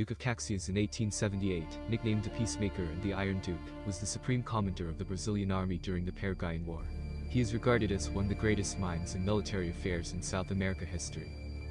Duke of Caxias in 1878, nicknamed the Peacemaker and the Iron Duke, was the supreme commander of the Brazilian army during the Paraguayan War. He is regarded as one of the greatest minds in military affairs in South America history.